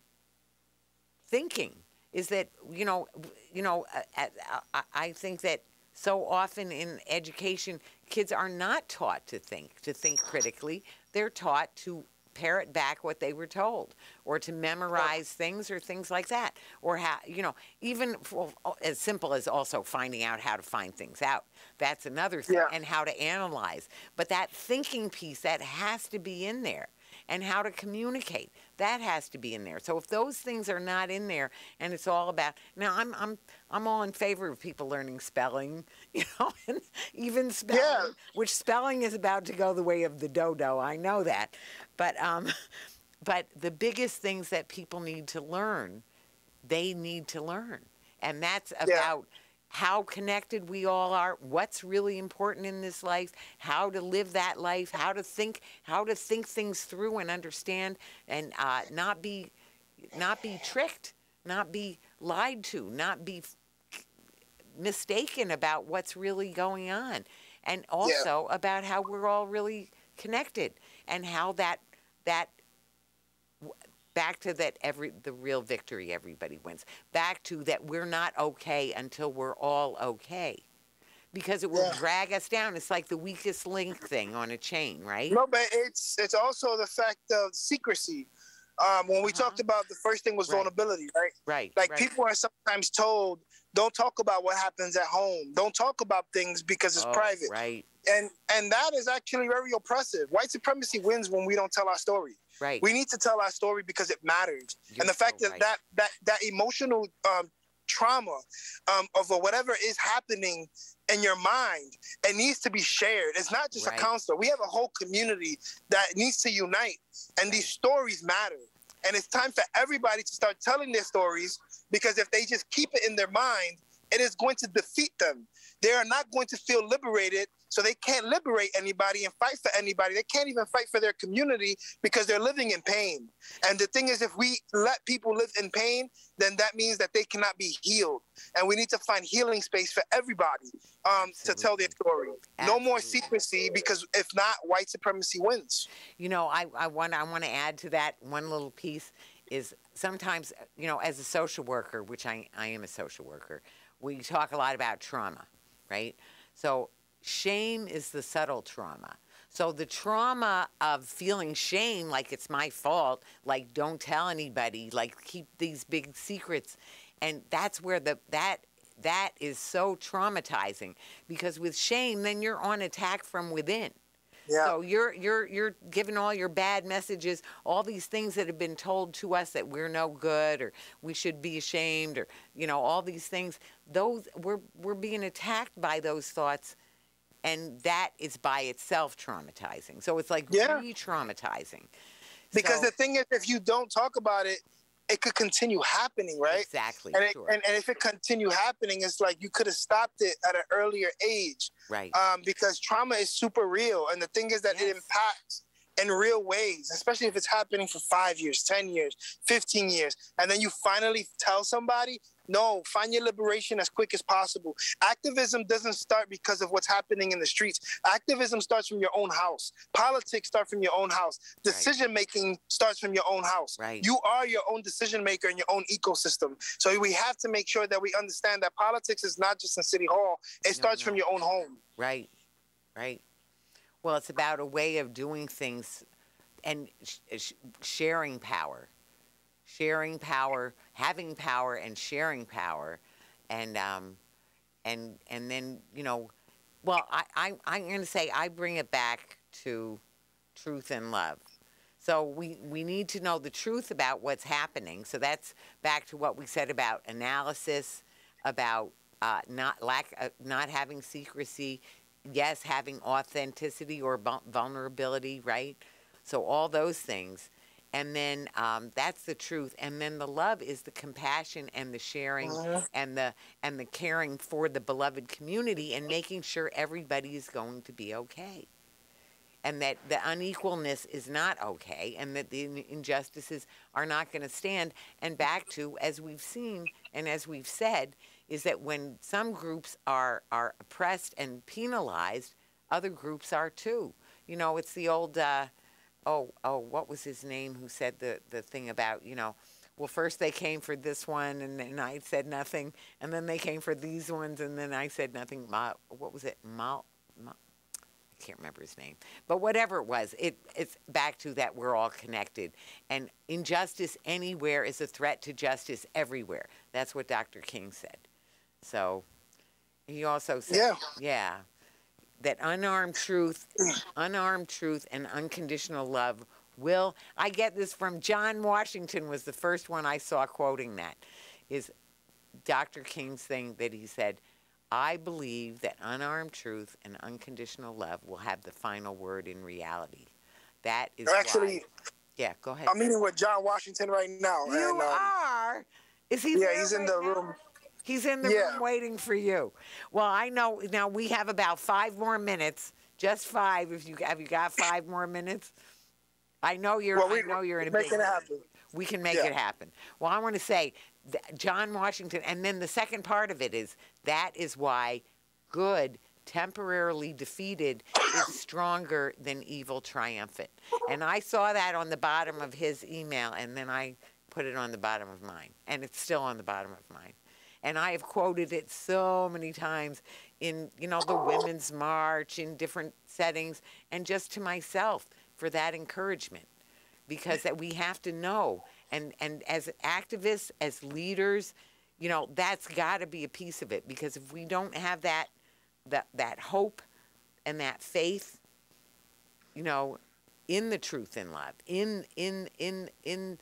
Thinking is that you know, you know, I, I think that so often in education, kids are not taught to think, to think critically. They're taught to parrot back what they were told or to memorize things or things like that or how you know even for, as simple as also finding out how to find things out that's another thing Yeah. and how to analyze but that thinking piece that has to be in there and how to communicate that has to be in there. So if those things are not in there and it's all about now i'm i'm i'm all in favor of people learning spelling you know and even spelling Yeah. which spelling is about to go the way of the dodo i know that. But um but the biggest things that people need to learn they need to learn. And that's about how connected we all are what's really important in this life how to live that life how to think how to think things through and understand and uh, not be not be tricked not be lied to not be mistaken about what's really going on and also about how we're all really connected and how that that back to that every the real victory everybody wins back to that we're not okay until we're all okay because it will Yeah. drag us down it's like the weakest link thing on a chain right No, but it's it's also the fact of secrecy. Um, when we Uh-huh. talked about the first thing was Right. vulnerability, right? right Like right. people are sometimes told, don't talk about what happens at home. Don't talk about things because it's Oh, private. right And and that is actually very oppressive. White supremacy wins when we don't tell our story. Right We need to tell our story because it matters. You're and the fact so that right. that that that emotional um, trauma um, of whatever is happening in your mind, it needs to be shared. It's not just Right. a counselor. We have a whole community that needs to unite, and these stories matter. And it's time for everybody to start telling their stories because if they just keep it in their mind, it is going to defeat them. They are not going to feel liberated, so they can't liberate anybody and fight for anybody. They can't even fight for their community because they're living in pain. And the thing is, if we let people live in pain, then that means that they cannot be healed. And we need to find healing space for everybody um, to tell their story. No more secrecy because if not, white supremacy wins. You know, I, I want I want to add to that one little piece is sometimes you know as a social worker, which I, I am a social worker, we talk a lot about trauma, right? So shame is the subtle trauma. So the trauma of feeling shame, like it's my fault, like don't tell anybody, like keep these big secrets, and that's where the that that is so traumatizing because with shame, then you're on attack from within. Yeah. So you're you're you're giving all your bad messages, all these things that have been told to us that we're no good or we should be ashamed or you know all these things. Those we're we're being attacked by those thoughts, and that is by itself traumatizing. So it's like Yeah. re-traumatizing. because So- the thing is, if you don't talk about it, it could continue happening, right? exactly And, it, sure and, and if it continue happening, it's like you could have stopped it at an earlier age right um, because trauma is super real. And the thing is that it impacts in real ways, especially if it's happening for five years, 10 years, 15 years. And then you finally tell somebody, no, find your liberation as quick as possible. Activism doesn't start because of what's happening in the streets. Activism starts from your own house. Politics start from your own house. Decision making starts from your own house. Right. You are your own decision maker in your own ecosystem. So we have to make sure that we understand that politics is not just in City Hall, it No, starts from your own home. Right, right. Well, it's about a way of doing things and sh- sh- sharing power, sharing power, having power, and sharing power, and um, and and then you know, well, I, I I'm going to say I bring it back to truth and love. So we, we need to know the truth about what's happening. So that's back to what we said about analysis, about uh, not lack, uh, not having secrecy, yes, having authenticity or vulnerability, right? So all those things, and then um, that's the truth. And then the love is the compassion and the sharing Mhm. and the and the caring for the beloved community and making sure everybody is going to be okay and that the unequalness is not okay and that the injustices are not going to stand and back to as we've seen and as we've said is that when some groups are are oppressed and penalized other groups are too you know it's the old uh, oh oh what was his name who said the the thing about you know well first they came for this one and then i said nothing and then they came for these ones and then i said nothing Ma, what was it Mal, Ma, i can't remember his name, but whatever it was, it it's back to that we're all connected, and injustice anywhere is a threat to justice everywhere. That's what Dr. King said. So he also said, Yeah. yeah, that unarmed truth, unarmed truth, and unconditional love will. I get this from John Washington was the first one I saw quoting that. Is Dr. King's thing that he said, I believe that unarmed truth and unconditional love will have the final word in reality. That is Actually, why. Yeah, go ahead. I'm meeting with John Washington right now. you and, um, are. Is he? yeah, he's in the now? room. He's in the Yeah. room waiting for you. Well, I know now we have about five more minutes. Just five. If you have you got five more minutes. I know you're. Well, we- I know you're in a making big it happen. We can make Yeah. it happen. Well, I want to say that John Washington, and then the second part of it is that is why good temporarily defeated is stronger than evil triumphant. And I saw that on the bottom of his email, and then I put it on the bottom of mine, and it's still on the bottom of mine. And I have quoted it so many times in, you know, the Women's March, in different settings, and just to myself for that encouragement. Because that we have to know and and as activists as leaders you know that's got to be a piece of it. Because if we don't have that that that hope and that faith you know in the truth in love in in in in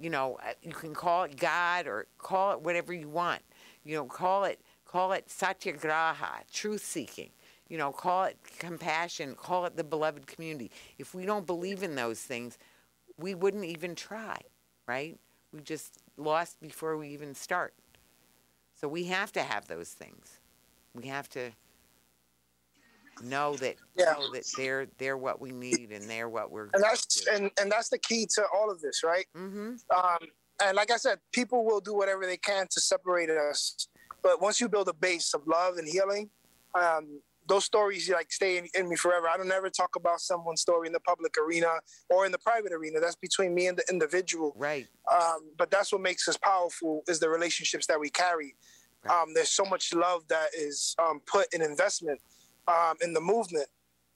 you know uh, you can call it god or call it whatever you want you know call it call it satyagraha truth seeking you know call it compassion call it the beloved community if we don't believe in those things we wouldn't even try right we just lost before we even start so we have to have those things we have to know that Yeah. know that they're they're what we need and they're what we're and that's and, and that's the key to all of this, right? mm-hmm. Um, and like I said, people will do whatever they can to separate us. But once you build a base of love and healing, um, those stories like stay in, in me forever. I don't ever talk about someone's story in the public arena or in the private arena. That's between me and the individual. right Um, but that's what makes us powerful is the relationships that we carry. Right. Um, there's so much love that is um, put in investment um, in the movement,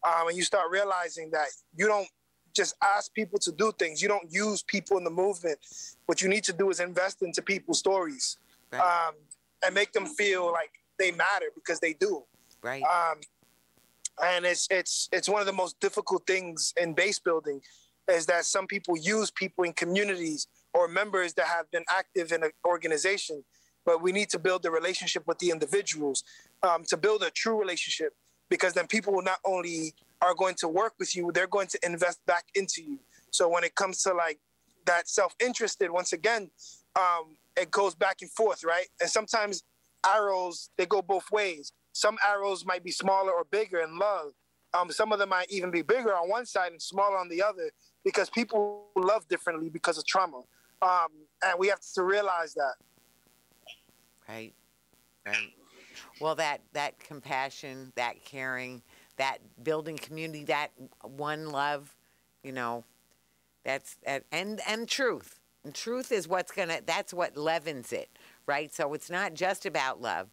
um, and you start realizing that you don't just ask people to do things. You don't use people in the movement. What you need to do is invest into people's stories right um, and make them feel like they matter because they do. right Um, and it's it's it's one of the most difficult things in base building is that some people use people in communities or members that have been active in an organization, but we need to build the relationship with the individuals um, to build a true relationship because then people will not only are going to work with you, they're going to invest back into you. So when it comes to like that self-interested, once again, um, it goes back and forth, right? And sometimes arrows they go both ways. Some arrows might be smaller or bigger in love. Um, some of them might even be bigger on one side and smaller on the other because people love differently because of trauma. Um, and we have to realize that. Right. Right. Well, that that compassion, that caring, that building community, that one love, you know, that's that and and truth. And truth is what's gonna. That's what leavens it, right? So it's not just about love.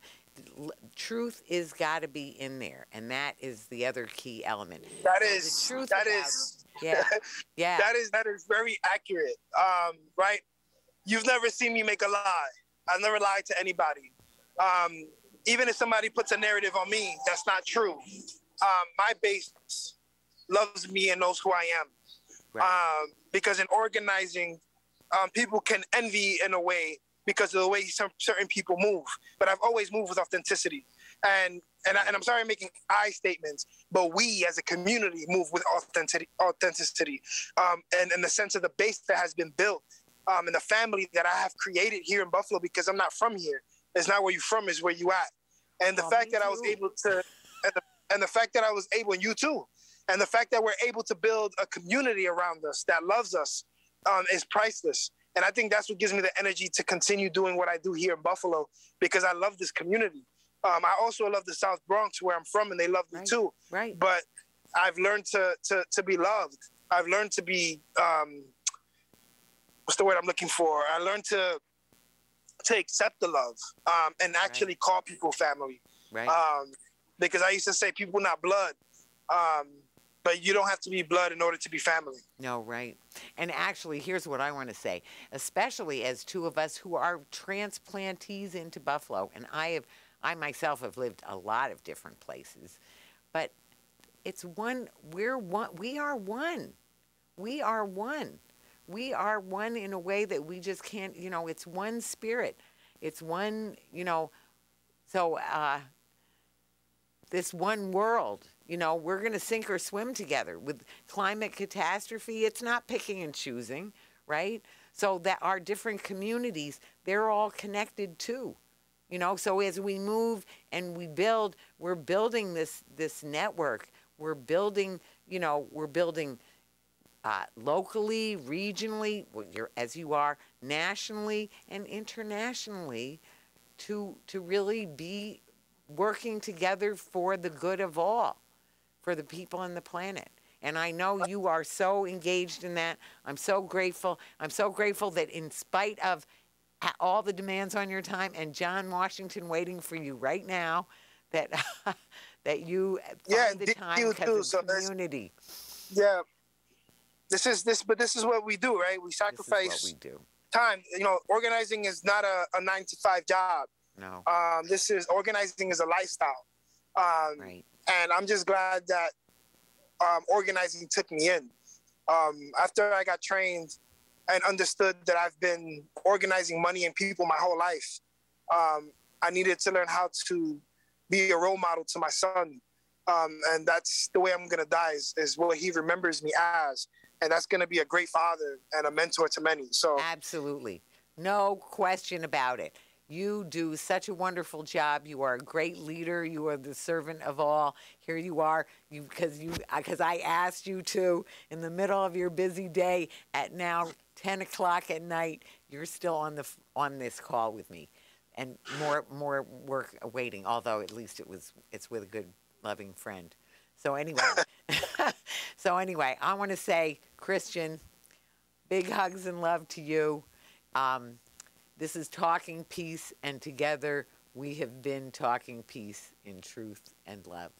Truth is got to be in there, and that is the other key element. That So is truth that about- is Yeah. Yeah. that is that is very accurate. Um, right? You've never seen me make a lie. I've never lied to anybody. Um, even if somebody puts a narrative on me that's not true, um, my base loves me and knows who I am. right. Um, because in organizing, um, people can envy in a way because of the way some certain people move. But I've always moved with authenticity, and and, I, and I'm sorry I'm making I statements, but we as a community move with authenticity, authenticity, um, and in the sense of the base that has been built, um, and the family that I have created here in Buffalo because I'm not from here. It's not where you're from, is where you at. And the Oh, fact that I was able to, and the, and the fact that I was able, and you too, and the fact that we're able to build a community around us that loves us um, is priceless. And I think that's what gives me the energy to continue doing what I do here in Buffalo because I love this community. Um, I also love the South Bronx where I'm from, and they love me Right. too. right. But I've learned to to to be loved. I've learned to be um, what's the word I'm looking for? I learned to to accept the love um, and actually call people family Right. um, because I used to say people not blood, Um, but you don't have to be blood in order to be family. No, right. And actually, here's what I want to say, especially as two of us who are transplantees into Buffalo, and I have, I myself have lived a lot of different places, but it's one, we're one, we are one. We are one. We are one in a way that we just can't, you know, it's one spirit. It's one, you know, so uh, this one world, you know, we're going to sink or swim together. With climate catastrophe, it's not picking and choosing, right? So that our different communities, they're all connected too. You know, so as we move and we build, we're building this this network. We're building, you know, we're building uh, locally, regionally, as you are, nationally and internationally, to to really be working together for the good of all, for the people on the planet. And I know you are so engaged in that. I'm so grateful. I'm so grateful that in spite of all the demands on your time and John Washington waiting for you right now, that that you yeah, find the time because of community. Yeah, this is this, but this is what we do, right? We sacrifice we do. time. You know, organizing is not a, a nine to five job. No. Um, this is organizing is a lifestyle. Um, right. And I'm just glad that um, organizing took me in. Um, after I got trained and understood that I've been organizing money and people my whole life, um, I needed to learn how to be a role model to my son. Um, and that's the way I'm going to die is, is what he remembers me as. And that's going to be a great father and a mentor to many. So absolutely. No question about it. You do such a wonderful job. You are a great leader. You are the servant of all. Here you are, you because you because I asked you to in the middle of your busy day at now ten o'clock at night. You're still on the on this call with me, and more more work awaiting. Although at least it was it's with a good loving friend. So anyway, so anyway, I want to say, Christian, big hugs and love to you. Um, this is Talking Peace, and together we have been talking peace in truth and love.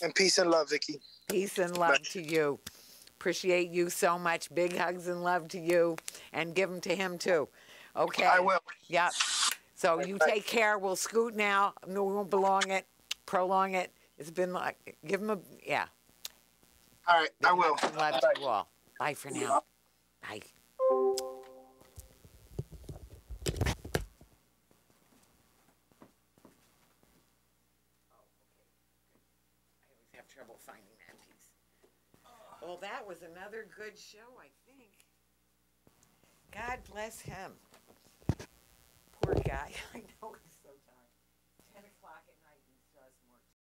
And peace and love, Vicki. Peace and love to you. Appreciate you so much. Big hugs and love to you, and give them to him too. Okay. I will. Yep. So you take care. We'll scoot now. No, we won't belong it. Prolong it. It's been like give him a yeah. All right, Big I will. Love to you all. Bye for now. Bye. trouble finding that piece. Well, that was another good show, I think. God bless him. Poor guy. I know